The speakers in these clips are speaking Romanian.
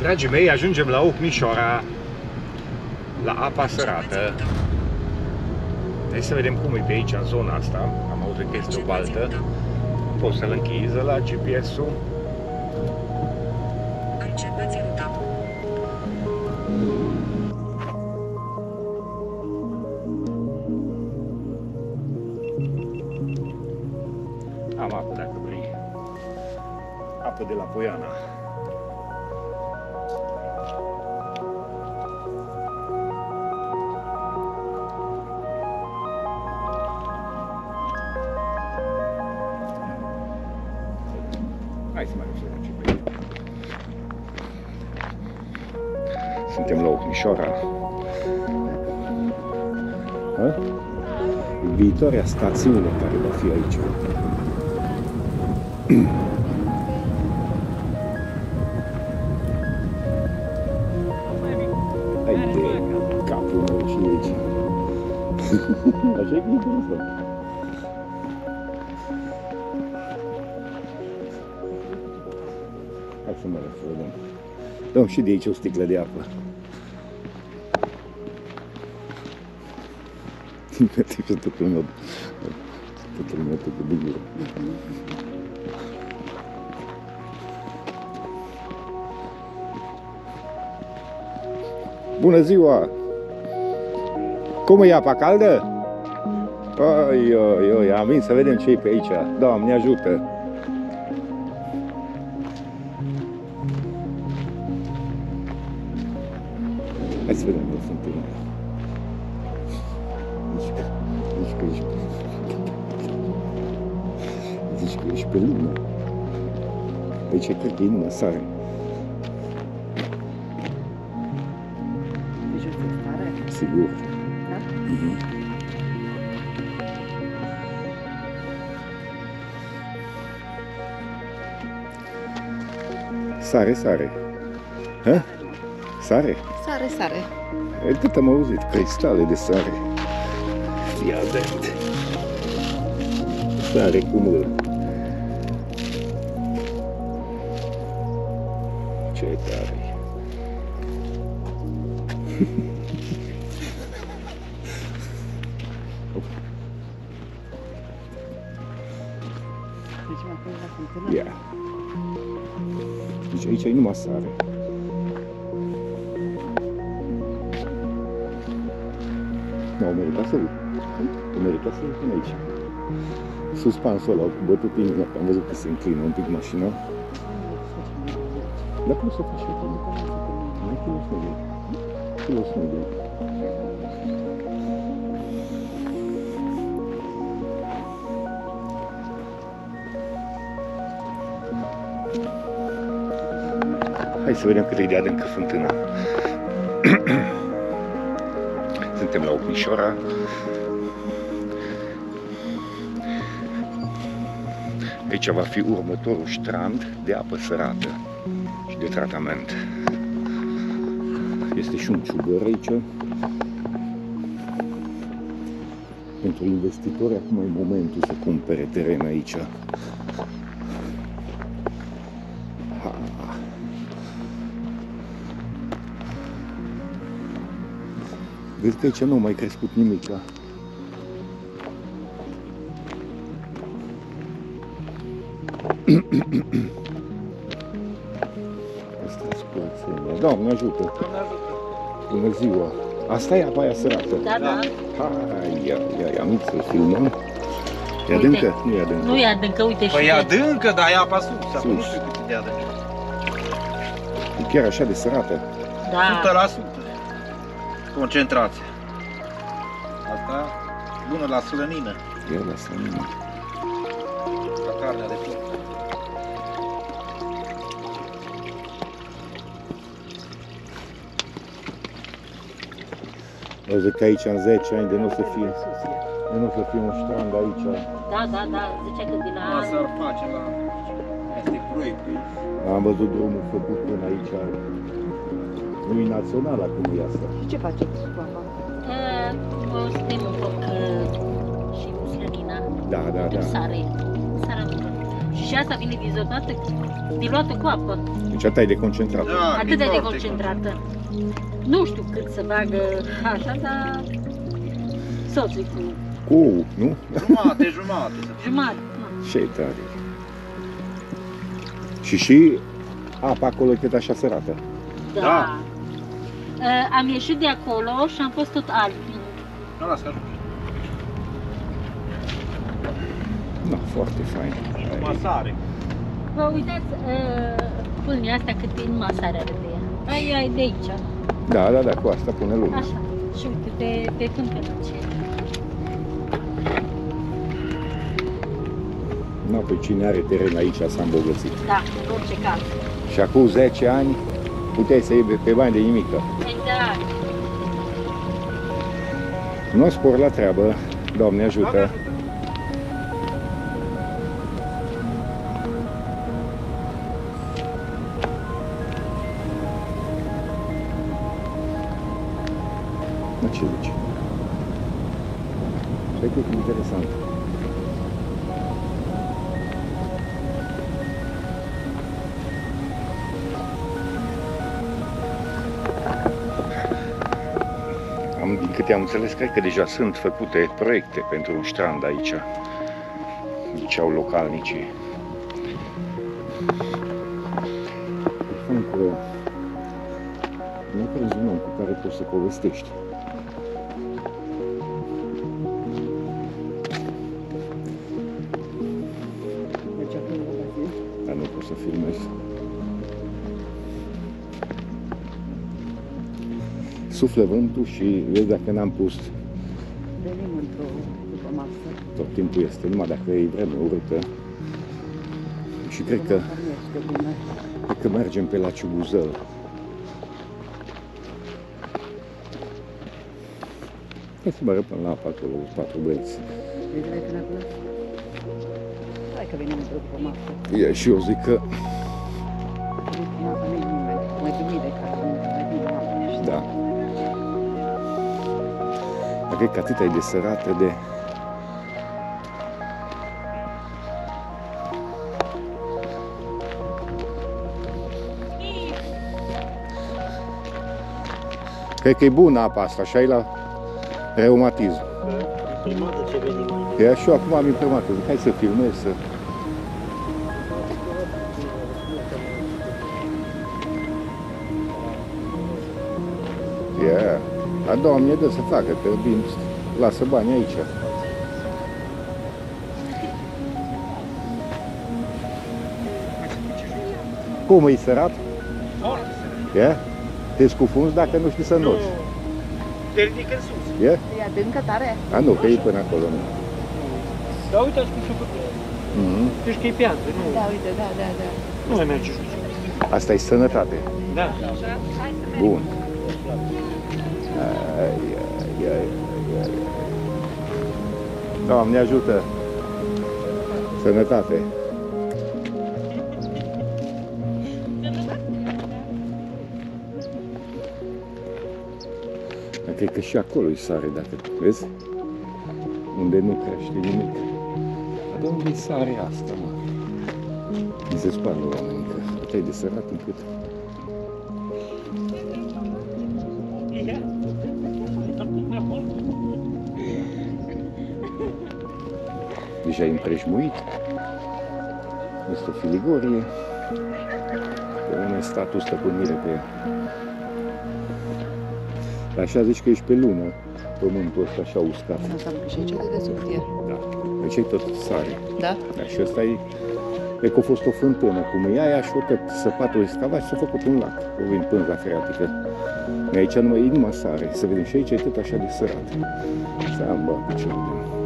Dragii mei, ajungem la Ocmișoara, la apa sărată. Hai să vedem cum e pe aici, în zona asta. Am auzit că este o baltă. Poți să-l închizi la GPS-ul. Începeți ruta. Am apă dacă vrei. Apă de la Poiana. Suntem la Ocmișoara. Ha? Viitoarea stațiune care va fi aici. Hai de capul meu și aici. Așa e interesant. Hai să mă să vedem. Dăm și de aici o sticlă de apă. Uite că totul meu, totul meu tot de gură. Bună ziua! Cum e apa caldă? Oi, oi, oi, am venit să vedem ce e pe aici. Doamne ajută! Aici cred că e numai sare. De jos de stare? Sigur. Da? Mhm. Sare, sare. Hă? Sare? Sare, sare. E cât am auzit, cristale de sare. Fii atent. Sare cu mâl. Ce tare e. Deci mă pun la fântână. Ia. Deci aici e numai sare. Nu, au meritat să Au meritat să pun aici. Suspansul ăla cu bătut în mine, că am Dar cum să faci și Mai kilo smedie. Kilo smedie. Hai să vedem cât e de adâncă fântâna. Suntem la Ocmișoara. Aici va fi următorul strand de apă sărată și de tratament. Este și un ciugăr aici. Pentru investitori acum e momentul să cumpere teren aici. Ha. Vezi că aici nu a mai crescut nimic. Asta e curățenia. Doamne ajută! Bună ziua! Asta e apa aia sărată. Da, da. Hai, ia, ia, ia, mic să filmăm. E adâncă? Nu e adâncă. Nu e adâncă, uite și Păi e de- adâncă, dar e apa sus. Acum nu Sus. știu cât e de adâncă. E chiar așa de sărată. Da. 100% concentrație. Asta bună la slănină, Ia lasă mine. la carnea de porc. Eu zic că aici în 10 ani de nu o să fie, de nu o să fie un strand aici. Da, da, da, zicea că din Asta an... ar face la este proiect. Am văzut drumul făcut până aici. Nu e național acum e asta. Și ce faceți cu apa? Uh, o stem un foc uh, și muslănina. Da, da, Putem da. sare. Sare bună. Și Și asta vine dizolvată, diluată cu apă. Deci atât e de concentrat. Da, Atât de foarte concentrată. Nu știu cât să bagă așa, dar soțul cu Cu, nu? Jumate, jumate. să fie. jumătate. nu. Ce tare. Și și apa acolo e tot așa sărată. Da. Da. Uh, am ieșit de acolo și am fost tot albi. Nu, lasă că ajunge. Da, foarte fain. Masare. Vă uitați, uh, pâinea asta cât e numai sare are de ea. Aia e de aici. Da, da, da, cu asta pune lumea. Așa. Și uite, pe, pe câmpănuțe. Nu, păi cine are teren aici s-a îmbogățit. Da, în orice caz. Și acum 10 ani puteai să iei pe- pe bani de nimică. Exact. Nu spor la treabă, Doamne ajută. Mă, ce zici? Cred că e interesant. Am, din câte am înțeles, cred că deja sunt făcute proiecte pentru un strand aici. Ziceau localnicii. Sunt uh, nu crezi un om cu care poți să povestești. Suflă vântul și vezi dacă n-am pus Venim într-o după masă. tot timpul este, numai dacă e vreme urâtă. Și cred că, Nu este bine. cred că mergem pe la Ciubuzăl. Hai să mă răpăm la apă acolo, cu patru băieți. Deci vrei până acolo? Hai că venim într-o după masă. E, și eu zic că, cred că atât ai de sărată de... Cred că e bună apa asta, așa e la reumatism. E și eu acum am imprimat, zic, hai să filmez, să... doamne dă să facă, că vin, lasă bani aici. Cum e sărat? E? Te scufunzi dacă nu știi să înnoți. Te ridică în sus. E? E adâncă tare? A, nu, că e până acolo. Nu. Da, uitați cum s-a făcut. Mhm. Deci că e piatră, nu, Da, uite, da, da, da. nu mai merge jos. Asta e sănătate. Da. Bun. Ai, ai, ai, ai, ai. Doamne ajută! Sănătate! Dar Cred că și acolo e sare, dacă vezi? Unde nu crește nimic. Dar de unde e sarea asta, mă? Mi se spală oamenii, că atât e de sărat încât... Deja e împrejmuit. Este o filigorie. Pe un statul stăpânire pe ea. Dar așa zici că ești pe lună, pământul ăsta așa uscat. Asta înseamnă că și aici de desubt e. Da. Deci e tot sare. Da? Da, și ăsta e, e că a fost o fântână, cum e aia și o tot săpatul excavat și s-a făcut un lac. O vin pânza freatică. Aici nu e numai sare, să vedem și aici e tot așa de sărat. Să am bă, piciorul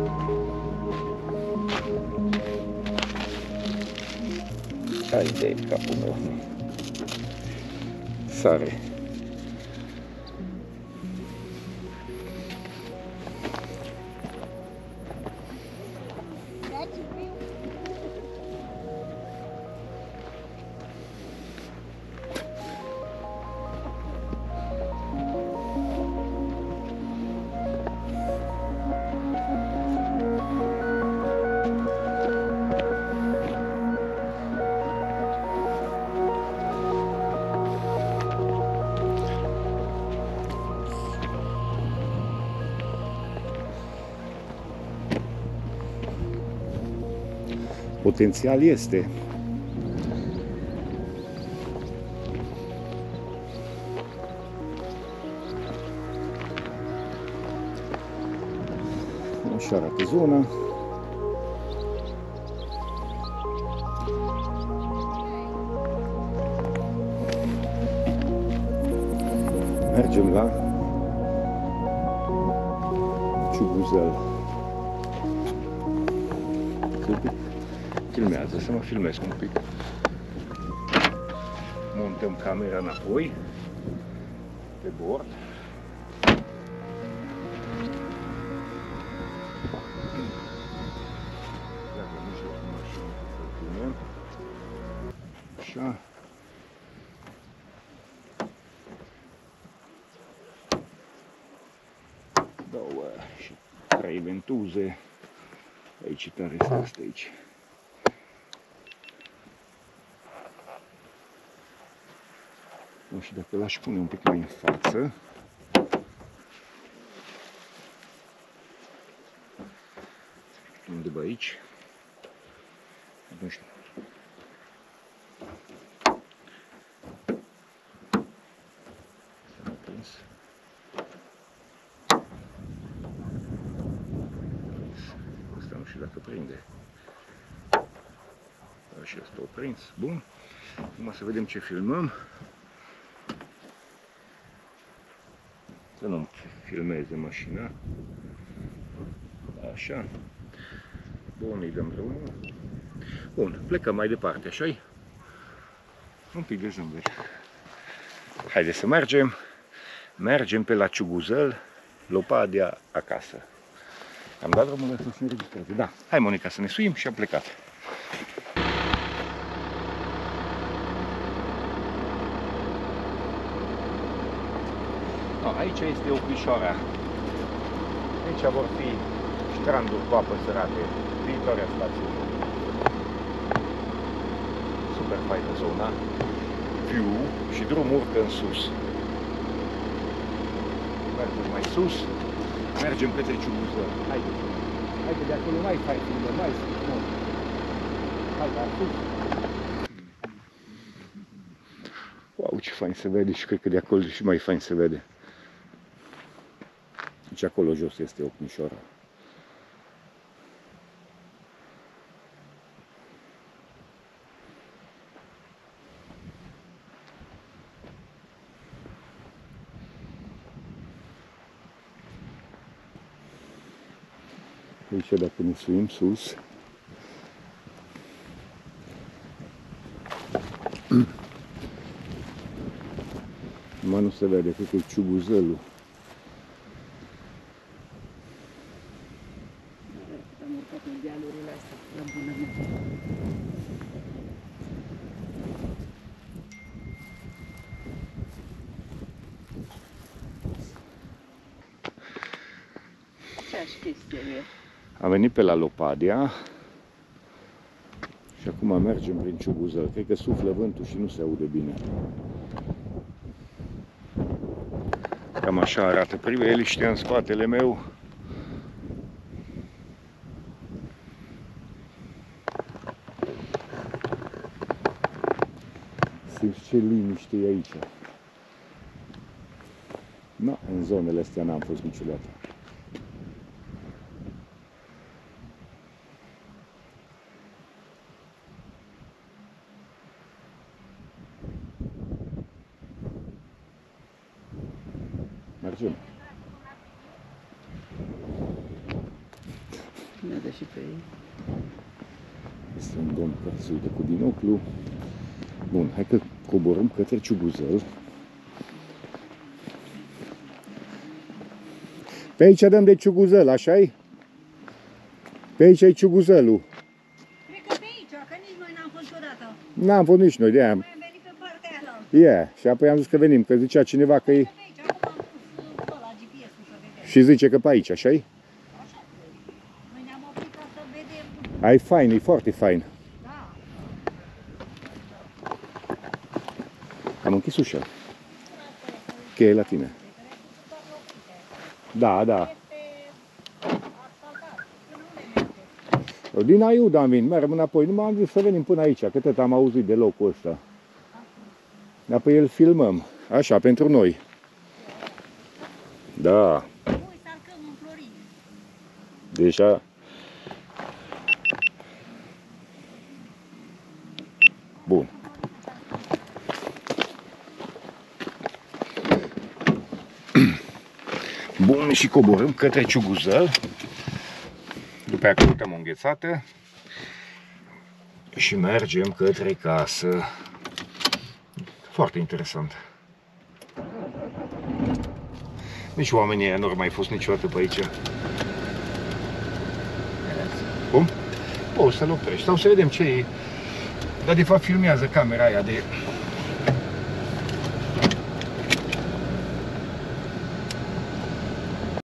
ta ideja kako. Sorry. Aici capul meu. Sare. Potențial este. Așa arată zona. Mergem la Ciuguzel. Un pic filmează, să mă filmez un pic. Montăm camera înapoi pe bord. Iată mijlocul mașinii să filmăm. Așa. două și trei ventuze. Aici tare este asta aici. Nu știu dacă l-aș pune un pic mai în față. Undeva aici. Nu știu. S-a prins. Asta nu știu dacă prinde. Dar și asta o prins. Bun. Acum să vedem ce filmăm. Să nu filmeze mașina. Așa. Bun, îi dăm drumul. Bun, plecăm mai departe, așa -i? Un pic de zâmbet. Haideți să mergem. Mergem pe la Ciuguzăl, Lopadia, acasă. Am dat drumul să se înregistreze. Da. Hai, Monica, să ne suim și am plecat. Aici este Oprișoara. Aici vor fi stranduri cu apă sărate, viitoarea stațiune. Super faină zona. View și drumul urcă în sus. Mergem mai sus, mergem către Ciubuză. Haide, haide de acolo mai fain, filmă, mai sus, nu. Hai, dar sus. Wow, ce fain se vede și cred că de acolo și mai fain se vede. Deci acolo jos este Ocnișoara. Aici dacă ne suim sus, Numai nu se vede, cred că e ciubuzălul. Am urcat în dealurile astea, la bună mea. Ce-aș chestie e? Am venit pe la Lopadia și acum mergem prin Ciubuzăl. Cred că suflă vântul și nu se aude bine. Cam așa arată priveliștea în spatele meu. Simți ce liniște e aici. Nu, în zonele astea n-am fost niciodată. Mergem. Ne dă și pe ei. Este un domn care se uită cu binoclu. Bun, hai că coborâm către Ciuguzăl. Pe aici dăm de Ciuguzăl, așa-i? Pe aici e Ciuguzălul. Cred că pe aici, că nici noi n-am fost odată. N-am fost nici noi de aia. Noi am venit pe partea aia. E, yeah. și apoi am zis că venim, că zicea cineva că e... Pe aici, acum am pus uh, ăla GPS-ul să vedem. Și zice că pe aici, așa-i? Așa cred. Noi ne-am oprit ca să vedem. Ai fain, e foarte fain. Da. Am închis ușa. Cheie la tine. Da, da. Este asfaltat. Până unde merge? Din Aiuda am venit, mergem înapoi. Nu m-am zis să venim până aici, că tot am auzit de locul ăsta. Apoi îl filmăm. Așa, pentru noi. Da. Ui, salcăm în Florin. Deja... Bun. Bun, și coborâm către Ciuguzăl. După aceea căutăm o înghețată. Și mergem către casă. Foarte interesant. Nici oamenii ăia nu au mai fost niciodată pe aici. Cum? Poți să-l oprești sau să vedem ce e. Dar de fapt filmează camera aia de